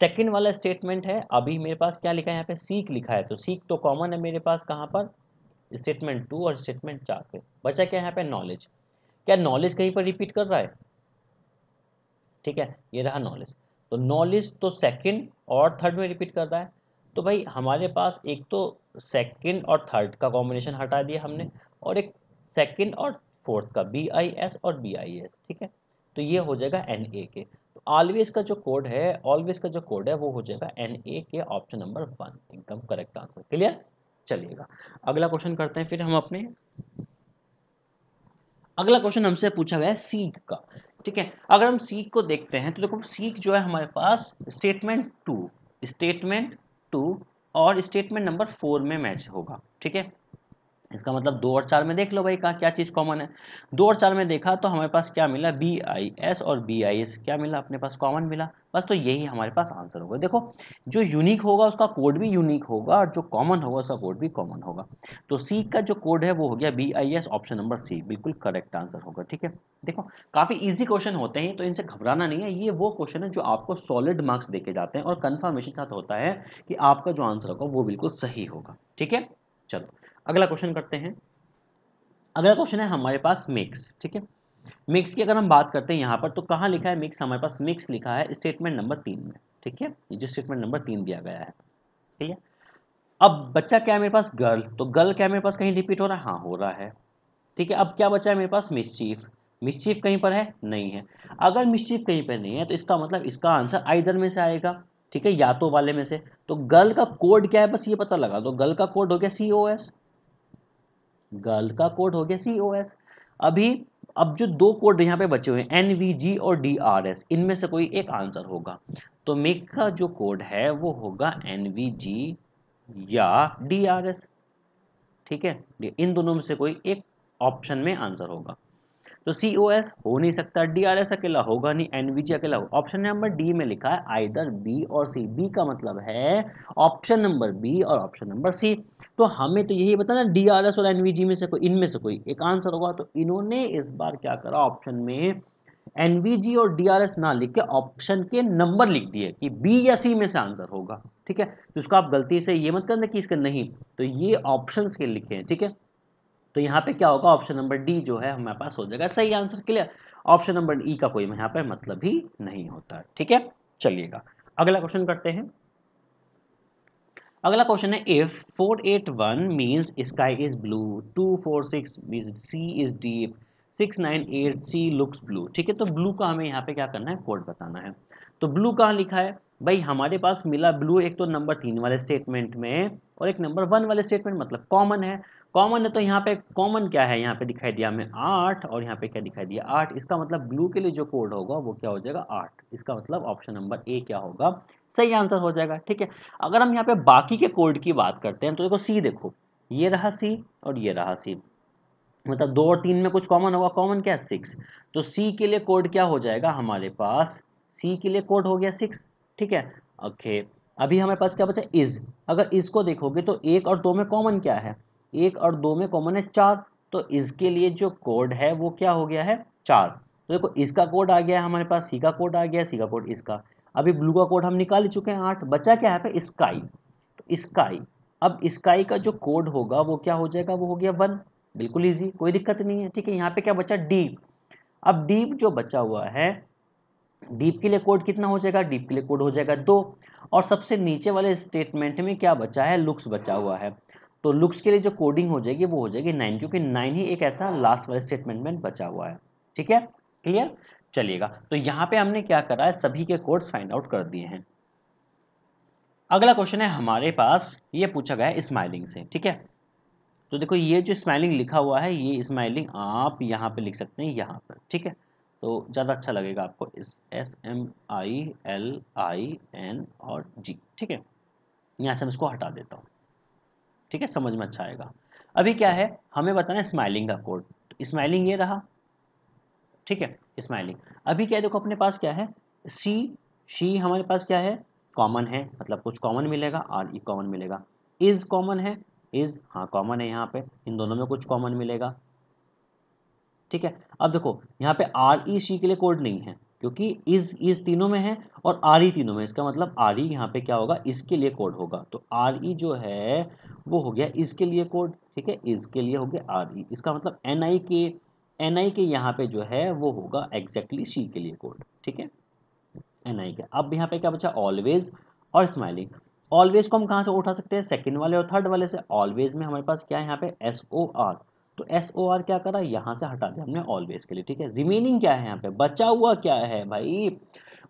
सेकेंड वाला स्टेटमेंट है, अभी मेरे पास क्या लिखा है यहाँ पे? सीख लिखा है। तो सीख तो कॉमन है मेरे पास कहाँ पर? स्टेटमेंट टू और स्टेटमेंट चार पे। बचा क्या यहाँ पे? नॉलेज क्या नॉलेज कहीं पर रिपीट कर रहा है? ठीक है? ये रहा नॉलेज तो नॉलेज तो सेकंड और थर्ड में रिपीट कर रहा है। तो भाई, हमारे पास एक तो सेकंड और थर्ड का कॉम्बिनेशन हटा दिया हमने और एक सेकंड और फोर्थ का बी आई एस और बी आई एस ठीक है? तो ये हो जाएगा एन ए के तो ऑलवेज का जो कोड है ऑलवेज का जो कोड है, वो हो जाएगा N A K option number one एकदम करेक्ट आंसर क्लियर चलिएगा। अगला क्वेश्चन करते हैं फिर हम अपने। अगला क्वेश्चन हमसे पूछा गया है सीक का। ठीक है? अगर हम सीख को देखते हैं तो देखो सीख जो है हमारे पास स्टेटमेंट टू स्टेटमेंट टू और स्टेटमेंट नंबर फोर में मैच होगा, ठीक है? इसका मतलब दो और चार में देख लो भाई कहा क्या चीज़ कॉमन है। दो और चार में देखा तो हमारे पास क्या मिला? बी आई एस और बी आई एस क्या मिला? अपने पास कॉमन मिला। बस तो यही हमारे पास आंसर होगा। देखो, जो यूनिक होगा उसका कोड भी यूनिक होगा और जो कॉमन होगा उसका कोड भी कॉमन होगा। तो सी का जो कोड है वो हो गया B I S option number C बिल्कुल करेक्ट आंसर होगा, ठीक है? देखो, काफ़ी ईजी क्वेश्चन होते हैं तो इनसे घबराना नहीं है। ये वो क्वेश्चन है जो आपको सॉलिड मार्क्स देके जाते हैं और कन्फर्मेशन साथ होता है कि आपका जो आंसर होगा वो बिल्कुल सही होगा, ठीक है? चलो। अगला क्वेश्चन करते हैं। अगला क्वेश्चन है हमारे पास मिक्स, ठीक है? मिक्स की अगर हम बात करते हैं यहाँ पर तो कहाँ लिखा है मिक्स? हमारे पास मिक्स लिखा है स्टेटमेंट नंबर तीन में, ठीक है? ये जो स्टेटमेंट नंबर तीन दिया गया है, ठीक है? अब बच्चा क्या है मेरे पास? गर्ल तो गर्ल क्या मेरे पास? कहीं रिपीट हो रहा है? हाँ हो रहा है, ठीक है? अब क्या बचा है मेरे पास? मिसचीफ मिसचीफ कहीं पर है? नहीं है। अगर मिसचीफ कहीं पर नहीं है तो इसका मतलब इसका आंसर आइदर में से आएगा, ठीक है? या तो वाले में से। तो गर्ल का कोड क्या है? बस ये पता लगा दो। गर्ल का कोड हो गया सी ओ एस गर्ल का कोड हो गया सी ओ एस अभी, अब जो दो कोड यहाँ पे बचे हुए हैं एन वी जी और डी आर एस इनमें से कोई एक आंसर होगा। तो मेक का जो कोड है, वो होगा एन वी जी या डी आर एस ठीक है? इन दोनों में से कोई एक ऑप्शन में आंसर होगा। तो सी ओ एस हो नहीं सकता डी आर एस अकेला होगा नहीं एन वी जी अकेला होगा। ऑप्शन नंबर डी में लिखा है आइदर बी और सी बी का मतलब है ऑप्शन नंबर बी और ऑप्शन नंबर सी तो हमें तो यही बताना डी आर एस और एन वी जी में से कोई, इनमें से कोई एक आंसर होगा। तो इन्होंने इस बार क्या करा ऑप्शन में एन वी जी और डी आर एस ना लिख के ऑप्शन के नंबर लिख दिए कि बी या सी में से आंसर होगा। ठीक है? तो उसको आप गलती से ये मत करना कि इसके नहीं। तो ये ऑप्शन के लिखे हैं, ठीक है? तो यहाँ पे क्या होगा? ऑप्शन नंबर डी जो है हमारे पास हो जाएगा। सही answer clear option number E का कोई यहाँ पे मतलब ही नहीं होता। ठीक है? चलिएगा। अगला क्वेश्चन करते हैं। अगला क्वेश्चन है if 481 means sky is blue 246 means sea is deep 698 sea looks blue ठीक है? तो ब्लू का हमें यहाँ पे क्या करना है? कोड बताना है। तो ब्लू कहाँ लिखा है? भाई, हमारे पास मिला ब्लू एक तो नंबर तीन वाले स्टेटमेंट में और एक नंबर वन वाले स्टेटमेंट मतलब कॉमन है। कॉमन है तो यहाँ पे कॉमन क्या है? यहाँ पे दिखाई दिया हमें आठ और यहाँ पे क्या दिखाई दिया? आठ। इसका मतलब ब्लू के लिए जो कोड होगा वो क्या हो जाएगा? आठ। इसका मतलब ऑप्शन नंबर ए क्या होगा? सही आंसर हो जाएगा, ठीक है? अगर हम यहाँ पे बाकी के कोड की बात करते हैं तो देखो सी देखो। ये रहा सी और ये रहा सी मतलब दो और तीन में कुछ कॉमन होगा। कॉमन क्या? है सिक्स तो सी के लिए कोड क्या हो जाएगा हमारे पास? सी के लिए कोड हो गया सिक्स ठीक है? ओके अभी हमारे पास क्या बचा? इज़ अगर इसको देखोगे तो एक और दो में कॉमन क्या है? एक और दो में कॉमन है चार। तो इसके लिए जो कोड है, वो क्या हो गया है? चार। तो देखो, इसका कोड आ गया है हमारे पास सी का कोड आ गया है सी का कोड इसका। अभी ब्लू का कोड हम निकाल चुके हैं आठ। बचा क्या है पे? स्काई तो स्काई अब स्काई का जो कोड होगा, वो क्या हो जाएगा? वो हो गया वन बिल्कुल ईजी कोई दिक्कत नहीं है, ठीक है? यहाँ पे क्या बचा? डीप अब डीप जो बचा हुआ है डीप के लिए कोड कितना हो जाएगा? डीप के लिए कोड हो जाएगा दो। और सबसे नीचे वाले स्टेटमेंट में क्या बचा है? लुक्स बचा हुआ है। तो लुक्स के लिए जो कोडिंग हो जाएगी, वो हो जाएगी नाइन क्योंकि नाइन ही एक ऐसा लास्ट वाले स्टेटमेंट में बचा हुआ है। ठीक है? क्लियर चलिएगा। तो यहाँ पे हमने क्या करा है? सभी के कोड्स फाइंड आउट कर दिए हैं। अगला क्वेश्चन है हमारे पास, ये पूछा गया है स्माइलिंग से। ठीक है? तो देखो, ये जो स्माइलिंग लिखा हुआ है, ये स्माइलिंग आप यहाँ पे लिख सकते हैं, यहाँ पर। ठीक है? तो ज़्यादा अच्छा लगेगा आपको। इस S M I L I N और जी ठीक है? यहाँ से मैं इसको हटा देता हूँ। ठीक है, समझ में अच्छा आएगा। अभी क्या है, हमें बताना है स्माइलिंग का कोड स्माइलिंग ये रहा, ठीक है स्माइलिंग अभी क्या है, देखो अपने पास क्या है सी शी हमारे पास क्या है कॉमन है मतलब कुछ कॉमन मिलेगा आर ई कॉमन मिलेगा। इज़ कॉमन है इज़ हाँ कॉमन है यहाँ पे, इन दोनों में कुछ कॉमन मिलेगा। ठीक है, अब देखो, यहाँ पे आर ई सी के लिए कोड नहीं है। क्योंकि इज़ इज़ तीनों में है और आर ई तीनों में इसका मतलब आर ई यहाँ पे क्या होगा? इसके लिए कोड होगा। तो आर ई जो है, वो हो गया इसके लिए कोड ठीक है? इसके लिए हो गया आर ई। इसका मतलब एन आई के एन आई के यहाँ पे जो है, वो होगा एग्जैक्टली सी के लिए कोड ठीक है? एन आई के अब यहाँ पे क्या बचा? ऑलवेज और स्माइलिंग ऑलवेज को हम कहाँ से उठा सकते हैं? सेकेंड वाले और थर्ड वाले से। ऑलवेज में हमारे पास क्या है यहाँ पे? एस ओ आर तो एस ओ आर क्या करा? यहाँ से हटा दिया हमने ऑलवेज के लिए, ठीक है? रिमेनिंग क्या है यहाँ पे? बचा हुआ क्या है भाई?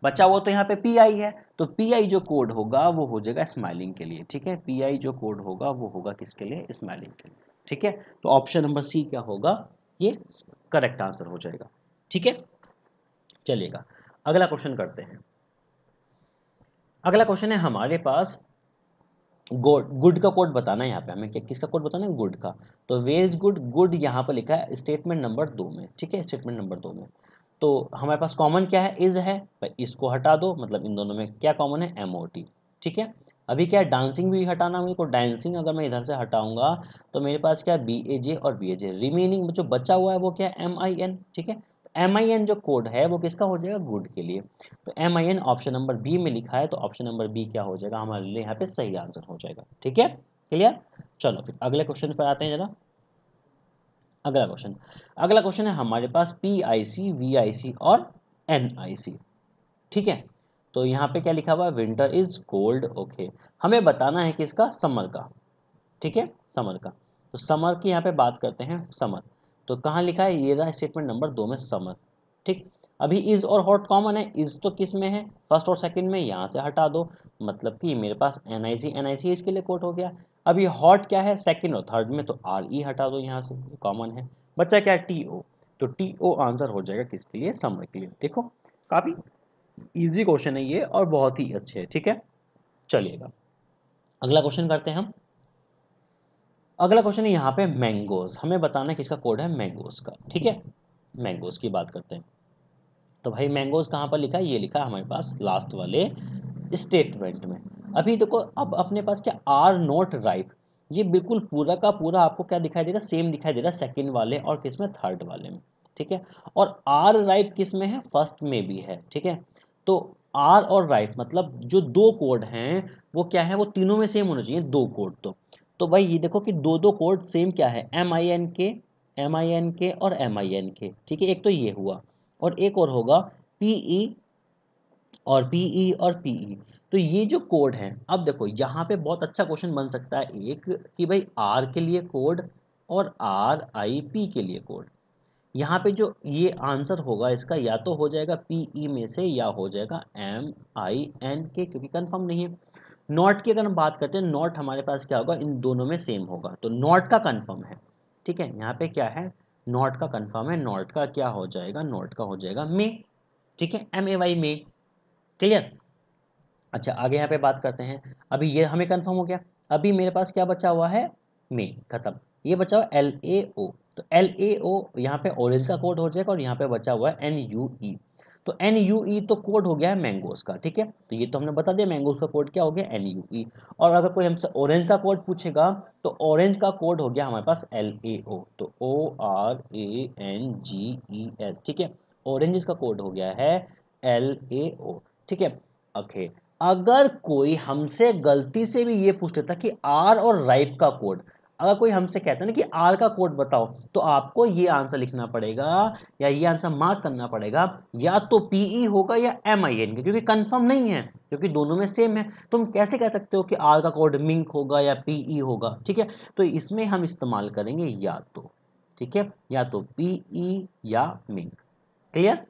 बचा हुआ तो यहाँ पे पी आई है। तो पी आई जो कोड होगा, वो हो जाएगा स्माइलिंग के लिए, ठीक है? पी आई जो कोड होगा, वो होगा किसके लिए? स्माइलिंग के लिए, ठीक है? तो ऑप्शन नंबर सी क्या होगा? ये करेक्ट आंसर हो जाएगा, ठीक है? चलिएगा, अगला क्वेश्चन करते हैं। अगला क्वेश्चन है हमारे पास गुड गुड का कोड बताना है यहाँ पे, हमें क्या, किसका कोड बताना है? गुड का। तो वेर इज़ गुड गुड यहाँ पर लिखा है स्टेटमेंट नंबर दो में, ठीक है? स्टेटमेंट नंबर दो में। तो हमारे पास कॉमन क्या है? इज़ है इसको हटा दो मतलब इन दोनों में क्या कॉमन है? एम ठीक है? अभी क्या है? डांसिंग भी हटाना मेरे को डांसिंग अगर मैं इधर से हटाऊँगा तो मेरे पास क्या है? बी ए जे और बी ए जे रिमेनिंग जो बचा हुआ है वो क्या है? एम आई एन ठीक है? एम आई एन जो कोड है, वो किसका हो जाएगा? गुड के लिए। तो M I N option number B में लिखा है तो ऑप्शन नंबर बी क्या हो जाएगा? हमारे लिए यहाँ पे सही आंसर हो जाएगा। ठीक है? क्लियर चलो, फिर अगले क्वेश्चन पर आते हैं जरा। अगला क्वेश्चन अगला क्वेश्चन है हमारे पास P I C we I सी और एन आई सी ठीक है? तो यहाँ पे क्या लिखा हुआ है? विंटर इज़ कोल्ड ओके हमें बताना है किसका? समर का। ठीक है? समर का। तो समर की यहाँ पे बात करते हैं समर तो कहाँ लिखा है? ये रहा स्टेटमेंट नंबर दो में समर ठीक? अभी इज़ और हॉट कॉमन है। इज़ तो किसमें है? फ़र्स्ट और सेकंड में। यहाँ से हटा दो। मतलब कि मेरे पास एन आई सी एन आई सी इसके लिए कोट हो गया। अभी हॉट क्या है? सेकंड और थर्ड में तो आर ई e हटा दो यहाँ से। कॉमन है। बच्चा क्या है टी ओ तो टी ओ आंसर हो जाएगा किसके लिए? समर के लिए। देखो, काफ़ी इजी क्वेश्चन है ये और बहुत ही अच्छे है। ठीक है? चलिएगा। अगला क्वेश्चन करते हैं हम। अगला क्वेश्चन है यहाँ पे मैंगोज हमें बताना है किसका कोड है मैंगोज का, ठीक है? मैंगोज की बात करते हैं। तो भाई मैंगोज कहाँ पर लिखा है? ये लिखा है हमारे पास लास्ट वाले स्टेटमेंट में। अभी देखो, अब अपने पास क्या आर नॉट राइट ये बिल्कुल पूरा का पूरा आपको क्या दिखाई दे रहा सेम दिखाई दे रहा है सेकेंड वाले और किसमें? थर्ड वाले में, ठीक है? और आर राइट किसमें है? फ़र्स्ट में भी है, ठीक है? तो आर और राइट मतलब जो दो कोड हैं, वो क्या है? वो तीनों में सेम होना चाहिए, दो कोड तो। तो भाई ये देखो कि दो दो कोड सेम क्या है? M I N K M I N K और एम आई एन के ठीक है? एक तो ये हुआ और एक और होगा पी ई e और पी ई e और पी ई e। तो ये जो कोड है, अब देखो यहाँ पे बहुत अच्छा क्वेश्चन बन सकता है एक कि भाई आर के लिए कोड और आर आई पी के लिए कोड। यहाँ पे जो ये आंसर होगा इसका या तो हो जाएगा पी ई में से या हो जाएगा एम आई एन के क्योंकि कन्फर्म नहीं है। नॉट की अगर हम बात करते हैं, नॉट हमारे पास क्या होगा? इन दोनों में सेम होगा। तो नॉट का कन्फर्म है। ठीक है? यहाँ पे क्या है? नॉट का कन्फर्म है। नॉट का क्या हो जाएगा? नॉट का हो जाएगा मे ठीक है? M A Y may clear अच्छा आगे यहाँ पे बात करते हैं। अभी ये हमें कन्फर्म हो गया। अभी मेरे पास क्या बचा हुआ है? मे खत्म। ये बचा हुआ एल ए ओ तो एल ए ओ यहाँ पे ऑरेंज का कोड हो जाएगा और यहाँ पे बचा हुआ है एन यू ई तो एन यू ई तो कोड हो गया है मैंगोज का, ठीक है? तो ये तो हमने बता दिया मैंगोज का कोड क्या हो गया? एन यू ई और अगर कोई हमसे ऑरेंज का कोड पूछेगा तो ऑरेंज का कोड हो गया हमारे पास एल ए ओ तो O R A N G E S ठीक है? ऑरेंज का कोड हो गया है एल ए ओ ठीक है? ओके अगर कोई हमसे गलती से भी ये पूछ लेता कि आर और राइट का कोड अगर कोई हमसे कहता है ना कि आर का कोड बताओ तो आपको ये आंसर लिखना पड़ेगा, या ये आंसर मार्क करना पड़ेगा, या तो पीई e होगा या एम आई एन क्योंकि कंफर्म नहीं है, क्योंकि दोनों में सेम है। तुम कैसे कह सकते हो कि आर का कोड मिंक होगा या पीई e होगा? ठीक है? तो इसमें हम इस्तेमाल करेंगे या तो ठीक है? या तो पीई e या मिंक क्लियर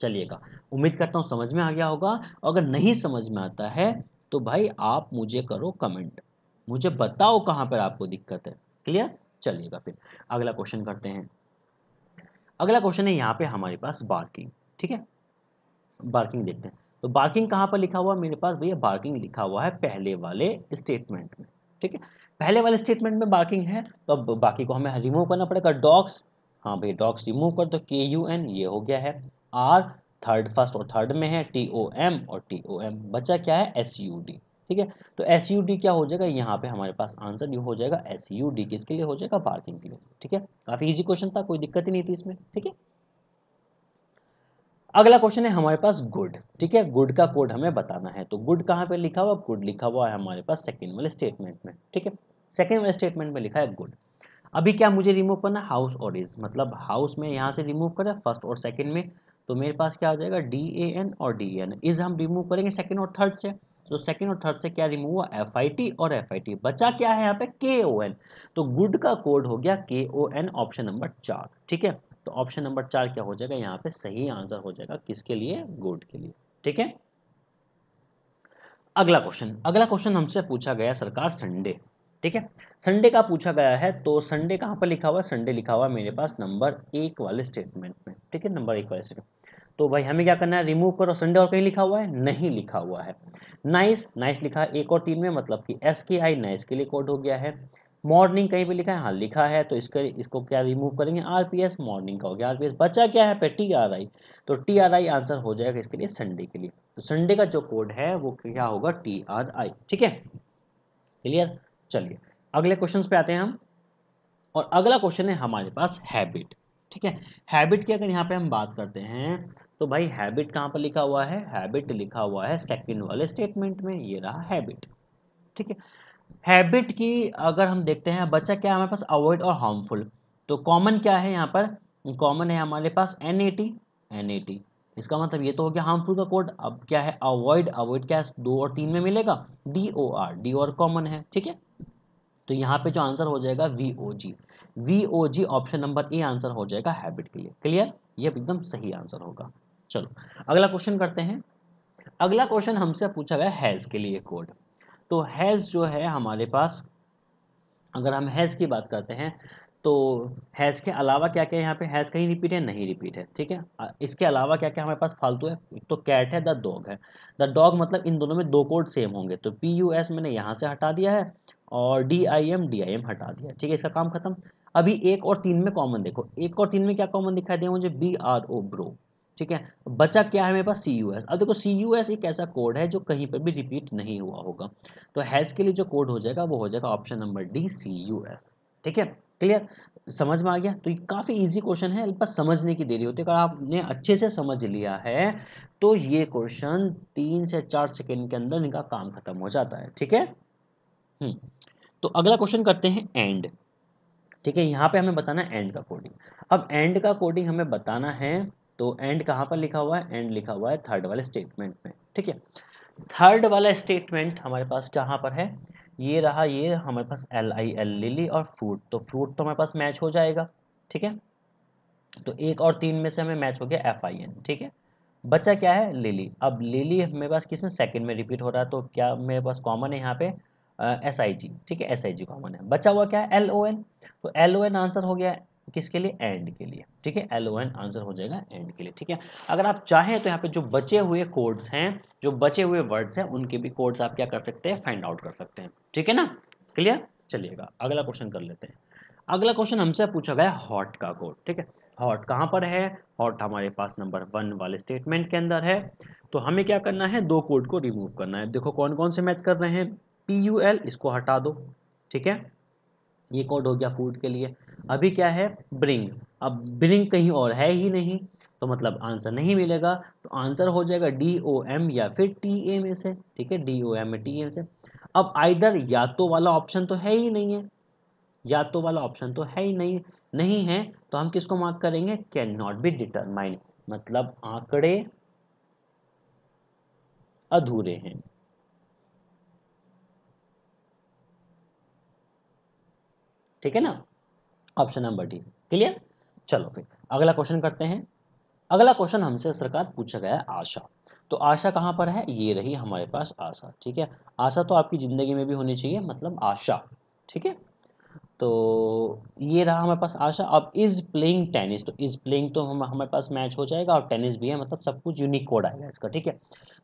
चलिएगा। उम्मीद करता हूँ समझ में आ गया होगा। अगर नहीं समझ में आता है तो भाई आप मुझे करो कमेंट मुझे बताओ कहाँ पर आपको दिक्कत है। क्लियर चलिएगा फिर अगला क्वेश्चन करते हैं। अगला क्वेश्चन है यहाँ पे हमारे पास बार्किंग ठीक है? बार्किंग देखते हैं। तो बार्किंग कहाँ पर लिखा हुआ है? मेरे पास भैया बार्किंग लिखा हुआ है पहले वाले स्टेटमेंट में, ठीक है? पहले वाले स्टेटमेंट में बार्किंग है तो अब बाकी को हमें रिमूव करना पड़ेगा। डॉग्स हाँ भैया डॉग्स रिमूव कर दो। के यू एन ये हो गया है। आर थर्ड फ़र्स्ट और थर्ड में है। टी ओ एम और टी ओ एम बचा क्या है? एस यू डी ठीक है? तो SUD क्या हो जाएगा? यहाँ पे हमारे पास आंसर ये हो जाएगा। SUD किसके लिए हो जाएगा? पार्किंग के लिए। ठीक है? काफ़ी इजी क्वेश्चन था, कोई दिक्कत ही नहीं थी इसमें। ठीक है? अगला क्वेश्चन है हमारे पास गुड ठीक है? गुड का कोड हमें बताना है। तो गुड कहाँ पे लिखा हुआ? गुड लिखा हुआ है हमारे पास सेकेंड वाले स्टेटमेंट में। ठीक है? सेकेंड वाले स्टेटमेंट में लिखा है गुड अभी क्या मुझे रिमूव करना है? हाउस और इज़ मतलब हाउस में यहाँ से रिमूव करें फ़र्स्ट और सेकेंड में तो मेरे पास क्या आ जाएगा? डी ए एन और डी एन इज़ हम रिमूव करेंगे सेकेंड और थर्ड से। तो सेकंड और थर्ड से क्या रिमूव हुआ? एफ़ आई टी और एफ़ आई टी बचा क्या है यहाँ पे? के ओ एन तो गुड का कोड हो गया के ओ एन ऑप्शन नंबर चार। ठीक है? तो ऑप्शन नंबर चार क्या हो जाएगा? यहाँ पे सही आंसर हो जाएगा किसके लिए? गुड के लिए। ठीक है? अगला क्वेश्चन अगला क्वेश्चन हमसे पूछा गया सरकार संडे ठीक है? संडे का पूछा गया है तो संडे कहाँ पर लिखा हुआ है? संडे लिखा हुआ है मेरे पास नंबर एक वाले स्टेटमेंट में। ठीक है? नंबर एक वाले स्टेटमेंट तो भाई हमें क्या करना है? रिमूव करो। संडे और कहीं लिखा हुआ है? नहीं लिखा हुआ है। नाइस नाइस लिखा है। एक और तीन में मतलब कि एस के आई नाइस के लिए कोड हो गया है। मॉर्निंग कहीं पे लिखा है? हाँ लिखा है। तो इसका, इसको क्या रिमूव करेंगे? आरपीएस मॉर्निंग का हो गया। आरपीएस बचा क्या है पे? टी आर आई तो टी आर आई आंसर हो जाएगा इसके लिए संडे के लिए। तो संडे का जो कोड है, वो क्या होगा? टी आर आई ठीक है? क्लियर चलिए। अगले क्वेश्चन पे आते हैं हम। और अगला क्वेश्चन है हमारे पास हैबिट ठीक है? हैबिट की अगर यहाँ पे हम बात करते हैं तो भाई हैबिट कहाँ पर लिखा हुआ है? हैबिट लिखा हुआ है सेकंड वाले स्टेटमेंट में, ये रहा हैबिट ठीक है? हैबिट की अगर हम देखते हैं बच्चा क्या हमारे पास? अवॉइड और हार्मफुल तो कॉमन क्या है यहाँ पर? कॉमन है हमारे पास एन ए इसका मतलब ये तो हो गया हार्मफुल का कोड अब क्या है? अवॉइड अवॉइड क्या है? दो और तीन में मिलेगा? डी ओ आर डी और कॉमन है, ठीक है? तो यहाँ पे जो आंसर हो जाएगा V O G V O G option number A answer हो जाएगा हैबिट के लिए क्लियर ये एकदम सही आंसर होगा। चलो, अगला क्वेश्चन करते हैं। अगला क्वेश्चन हमसे पूछा गया हैज़ के लिए कोड। तो हैज़ जो है हमारे पास, अगर हम हैज़ की बात करते हैं तो हैज़ के अलावा क्या क्या यहाँ पे? हैज़ कहीं रिपीट है? नहीं रिपीट है, ठीक है? इसके अलावा क्या क्या हमारे पास फालतू है? एक तो कैट है द डॉग है। द डॉग मतलब इन दोनों में दो कोड सेम होंगे। तो पी यू एस मैंने यहाँ से हटा दिया है और D I M D I M हटा दिया ठीक है, इसका काम खत्म। अभी एक और तीन में कॉमन देखो। एक और तीन में क्या कॉमन दिखाई दिया मुझे? बी आर ओ ब्रो ठीक है? बचा क्या है मेरे पास? सी यू एस अब देखो सी यू एस एक ऐसा कोड है जो कहीं पर भी रिपीट नहीं हुआ होगा। तो हैज़ के लिए जो कोड हो जाएगा वो हो जाएगा option number D C U S ठीक है? क्लियर समझ में आ गया? तो ये काफ़ी इजी क्वेश्चन है बस समझने की देरी होती है। अगर आपने अच्छे से समझ लिया है तो ये क्वेश्चन तीन से चार सेकेंड के अंदर इनका काम खत्म हो जाता है। ठीक है? हम्म, तो अगला क्वेश्चन करते हैं एंड ठीक है? यहाँ पे हमें बताना है एंड का कोडिंग अब एंड का कोडिंग हमें बताना है तो एंड कहाँ पर लिखा हुआ है? एंड लिखा हुआ है थर्ड वाले स्टेटमेंट में, ठीक है? थर्ड वाला स्टेटमेंट हमारे पास कहाँ पर है? ये रहा, ये हमारे पास एल आई एल लिली और फ्रूट तो फ्रूट तो हमारे पास मैच हो जाएगा, ठीक है? तो एक और तीन में से हमें मैच हो गया एफ़ आई एन ठीक है? बच्चा क्या है? लिली अब लिली मेरे पास किसमें? सेकेंड में रिपीट हो रहा है तो क्या मेरे पास कॉमन है यहाँ पे? एस आई जी ठीक है? एस आई जी कॉमन है। बचा हुआ क्या है? एल ओ एन तो एल ओ एन आंसर हो गया किसके लिए? एंड के लिए। ठीक है? एल ओ एन आंसर हो जाएगा एंड के लिए। ठीक है? अगर आप चाहें तो यहाँ पे जो बचे हुए कोड्स हैं, जो बचे हुए वर्ड्स हैं, उनके भी कोड्स आप क्या कर सकते हैं? फाइंड आउट कर सकते हैं। ठीक है ना? क्लियर चलिएगा। अगला क्वेश्चन कर लेते हैं। अगला क्वेश्चन हमसे पूछा गया हॉट का कोड ठीक है? हॉट कहाँ पर है? हॉट हमारे पास नंबर वन वाले स्टेटमेंट के अंदर है। तो हमें क्या करना है? दो कोड को रिमूव करना है। देखो कौन कौन से मैच कर रहे हैं? पी यू एल इसको हटा दो। ठीक है? ये कोड हो गया फ़ूड के लिए। अभी क्या है? ब्रिंग अब ब्रिंग कहीं और है ही नहीं तो मतलब आंसर नहीं मिलेगा तो आंसर हो जाएगा डी ओ एम या फिर टी ए में से, ठीक है? D O M T A से। अब आइदर या तो वाला ऑप्शन तो है ही नहीं है। या तो वाला ऑप्शन तो है ही नहीं नहीं है तो हम किसको मार्क करेंगे? कैन नॉट बी डिटरमाइंड मतलब आंकड़े अधूरे हैं। ठीक है ना? ऑप्शन नंबर डी क्लियर चलो फिर, अगला क्वेश्चन करते हैं। अगला क्वेश्चन हमसे सरकार पूछा गया आशा। तो आशा कहाँ पर है? ये रही हमारे पास आशा, ठीक है? आशा तो आपकी ज़िंदगी में भी होनी चाहिए मतलब आशा, ठीक है? तो ये रहा हमारे पास आशा। अब इज़ प्लेइंग टेनिस तो इज़ प्लेइंग तो हम हमारे पास मैच हो जाएगा और टेनिस भी है मतलब सब कुछ यूनिक कोड आएगा इसका ठीक है?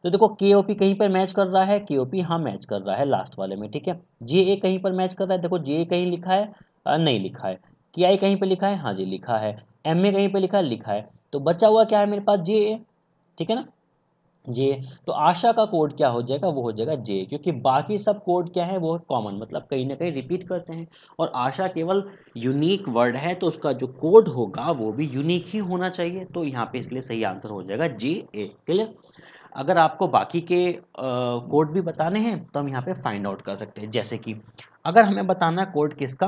तो देखो के ओ पी कहीं पर मैच कर रहा है के ओ पी हाँ मैच कर रहा है लास्ट वाले में ठीक है? जे ए कहीं पर मैच कर रहा है देखो जे ए कहीं लिखा है आ, नहीं लिखा है। के आई कहीं पर लिखा है हाँ जी लिखा है। एम ए कहीं पर लिखा है लिखा है। तो बचा हुआ क्या है मेरे पास जे ए ठीक है ना? जे तो आशा का कोड क्या हो जाएगा? वो हो जाएगा जे क्योंकि बाकी सब कोड क्या है? वो कॉमन मतलब कहीं ना कहीं रिपीट करते हैं। और आशा केवल यूनिक वर्ड है तो उसका जो कोड होगा, वो भी यूनिक ही होना चाहिए। तो यहाँ पे इसलिए सही आंसर हो जाएगा जे ए क्लियर अगर आपको बाकी के कोड भी बताने हैं तो हम यहाँ पे फाइंड आउट कर सकते हैं। जैसे कि, अगर हमें बताना है कोड किसका?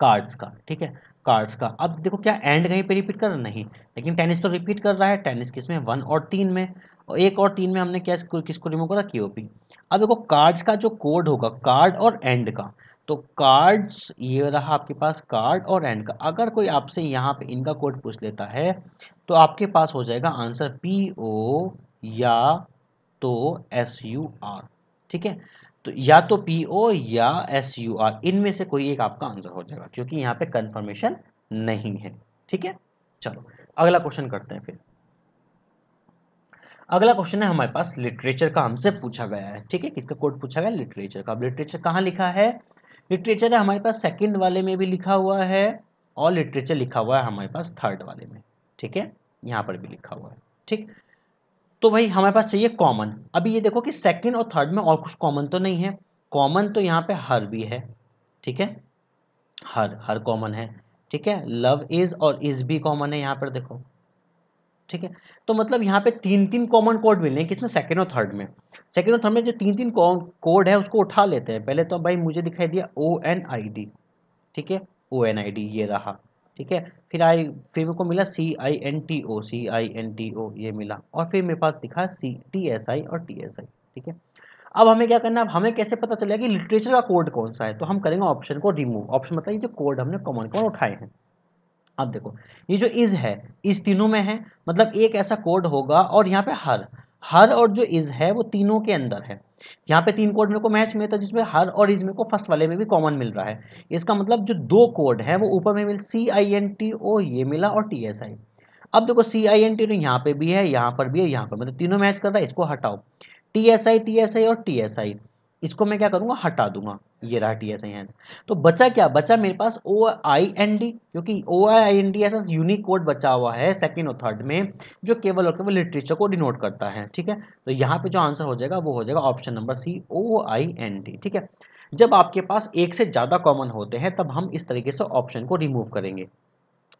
कार्ड्स का, ठीक है? कार्ड्स का। अब देखो क्या एंड कहीं पे रिपीट कर रहा नहीं। लेकिन टेनिस तो रिपीट कर रहा है। टेनिस किसमें? वन और तीन में। और एक और तीन में हमने क्या, किसको रिमूव करा? क्यूपी अब देखो कार्ड्स का जो कोड होगा कार्ड और एंड का तो कार्ड्स ये रहा आपके पास कार्ड और एंड का। अगर कोई आपसे यहाँ पे इनका कोड पूछ लेता है तो आपके पास हो जाएगा आंसर पी ओ या तो एस यू आर ठीक है? तो या तो पी ओ या एस यू आर इनमें से कोई एक आपका आंसर हो जाएगा, क्योंकि यहाँ पे कंफर्मेशन नहीं है, ठीक है? चलो, अगला क्वेश्चन करते हैं फिर। अगला क्वेश्चन है हमारे पास लिटरेचर का, हमसे पूछा गया है, ठीक है? किसका कोड पूछा गया? लिटरेचर का। अब लिटरेचर कहाँ लिखा है? लिटरेचर है हमारे पास सेकंड वाले में भी लिखा हुआ है और लिटरेचर लिखा हुआ है हमारे पास थर्ड वाले में, ठीक है? यहाँ पर भी लिखा हुआ है, ठीक? तो भाई हमारे पास चाहिए कॉमन अभी ये देखो कि सेकंड और थर्ड में और कुछ कॉमन तो नहीं है। कॉमन तो यहाँ पे हर भी है, ठीक है? हर हर कॉमन है, ठीक है? लव इज़ और इज़ भी कॉमन है यहाँ पर देखो। ठीक है? तो मतलब यहाँ पे तीन तीन कॉमन कोड मिले हैं किसमें? सेकेंड और थर्ड में। सेकेंड और थर्ड में जो तीन तीन कोड है, उसको उठा लेते हैं। पहले तो भाई मुझे दिखाई दिया ओ एन आई डी ठीक है? ओ एन आई डी ये रहा, ठीक है? फिर आई, फिर मेरे को मिला C I N T O C I N T O ये मिला। और फिर मेरे पास दिखा सी टी एस आई और टी एस आई ठीक है? अब हमें क्या करना है? हमें कैसे पता चलेगा कि लिटरेचर का कोड कौन सा है? तो हम करेंगे ऑप्शन को रिमूव ऑप्शन मतलब ये जो कोड हमने कॉमन कॉमन उठाए हैं। अब देखो, ये जो इज़ है इस तीनों में है मतलब एक ऐसा कोड होगा और यहाँ पे हर हर और जो इज़ है वो तीनों के अंदर है। यहाँ पे तीन कोड मेरे को मैच मिलता है जिसमें हर और इज़ मेरे को फ़र्स्ट वाले में भी कॉमन मिल रहा है। इसका मतलब जो दो कोड है, वो ऊपर में मिल सी आई एन टी ओ ये मिला और टी एस आई अब देखो सी आई एन टी तो यहाँ पे भी है, यहाँ पर भी है, यहाँ पर मतलब तीनों मैच कर रहा है, इसको हटाओ। T S I T S I और टी एस आई इसको मैं क्या करूँगा? हटा दूँगा। ये रहा टी एस आई एन तो बचा क्या? बचा मेरे पास ओ आई एन डी क्योंकि O I I N D ऐसा यूनिक कोड बचा हुआ है सेकेंड और थर्ड में, जो केवल और केवल लिटरेचर को डिनोट करता है, ठीक है? तो यहाँ पे जो आंसर हो जाएगा, वो हो जाएगा option number C O I N D ठीक है? जब आपके पास एक से ज़्यादा कॉमन होते हैं, तब हम इस तरीके से ऑप्शन को रिमूव करेंगे।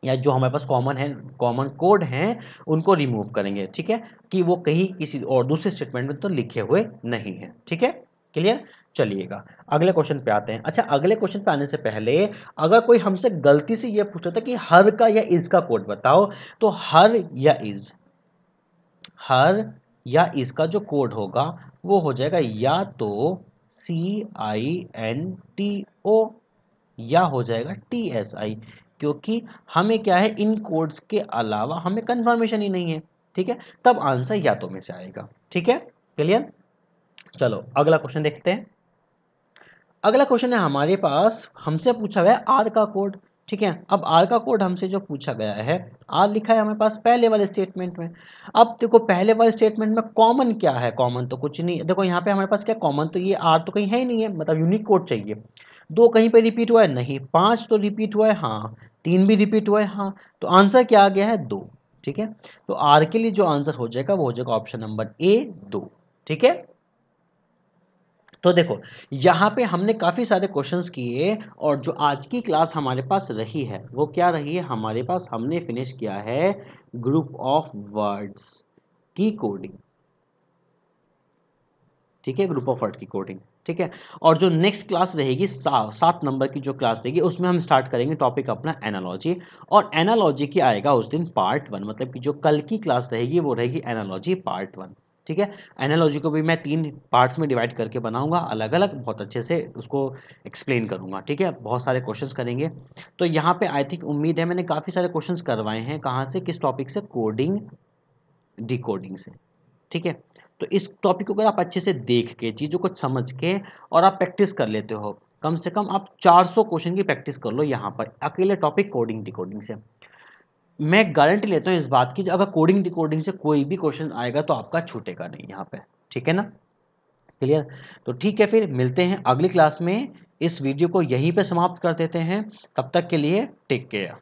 या जो हमारे पास कॉमन है कॉमन कोड हैं, उनको रिमूव करेंगे, ठीक है? कि वो कहीं किसी और दूसरे स्टेटमेंट में तो लिखे हुए नहीं हैं, ठीक है? क्लियर चलिएगा। अगले क्वेश्चन पे आते हैं। अच्छा अगले क्वेश्चन पे आने से पहले अगर कोई हमसे गलती से ये पूछा था कि हर का या इज़ का कोड बताओ तो हर या इज़ हर या इज़ का जो कोड होगा, वो हो जाएगा या तो सी आई एन टी ओ या हो जाएगा टी एस आई क्योंकि हमें क्या है, इन कोड्स के अलावा हमें कंफर्मेशन ही नहीं है, ठीक है? तब आंसर या तो में से आएगा। ठीक है? क्लियर चलो, अगला क्वेश्चन देखते हैं। अगला क्वेश्चन है हमारे पास, हमसे पूछा गया आर का कोड ठीक है? अब आर का कोड हमसे जो पूछा गया है आर लिखा है हमारे पास पहले वाले स्टेटमेंट में। अब देखो, पहले वाले स्टेटमेंट में कॉमन क्या है? कॉमन तो कुछ नहीं। देखो, यहाँ पे हमारे पास क्या कॉमन तो ये आर तो कहीं है ही नहीं है मतलब यूनिक कोड चाहिए। दो कहीं पे रिपीट हुआ है? नहीं। पाँच तो रिपीट हुआ है? हाँ। तीन भी रिपीट हुआ है? हाँ। तो आंसर क्या आ गया है? दो, ठीक है? तो आर के लिए जो आंसर हो जाएगा, वो हो जाएगा ऑप्शन नंबर ए दो, ठीक है? तो देखो यहाँ पे हमने काफ़ी सारे क्वेश्चंस किए और जो आज की क्लास हमारे पास रही है वो क्या रही है? हमारे पास हमने फिनिश किया है ग्रुप ऑफ़ वर्ड्स की कोडिंग ठीक है? ग्रुप ऑफ़ वर्ड की कोडिंग ठीक है? और जो नेक्स्ट क्लास रहेगी सा, सात नंबर की जो क्लास रहेगी उसमें हम स्टार्ट करेंगे टॉपिक अपना एनालॉजी और एनालॉजी की आएगा उस दिन पार्ट वन मतलब कि जो कल की क्लास रहेगी वो रहेगी एनालॉजी पार्ट वन ठीक है? एनालॉजी को भी मैं तीन पार्ट्स में डिवाइड करके बनाऊँगा अलग अलग बहुत अच्छे से उसको एक्सप्लेन करूँगा, ठीक है? बहुत सारे क्वेश्चंस करेंगे। तो यहाँ पे आई थिंक उम्मीद है मैंने काफ़ी सारे क्वेश्चंस करवाए हैं, कहाँ से, किस टॉपिक से? कोडिंग डिकोडिंग से, ठीक है? तो इस टॉपिक को अगर आप अच्छे से देख के, चीज़ों को समझ के और आप प्रैक्टिस कर लेते हो, कम से कम आप 400 क्वेश्चन की प्रैक्टिस कर लो यहाँ पर, अकेले टॉपिक कोडिंग डिकोडिंग से। मैं गारंटी लेता हूँ इस बात की, अगर कोडिंग डिकोडिंग से कोई भी क्वेश्चन आएगा तो आपका छूटेगा नहीं यहाँ पे। ठीक है ना? क्लियर तो ठीक है, फिर मिलते हैं अगली क्लास में। इस वीडियो को यहीं पे समाप्त कर देते हैं। तब तक के लिए टेक केयर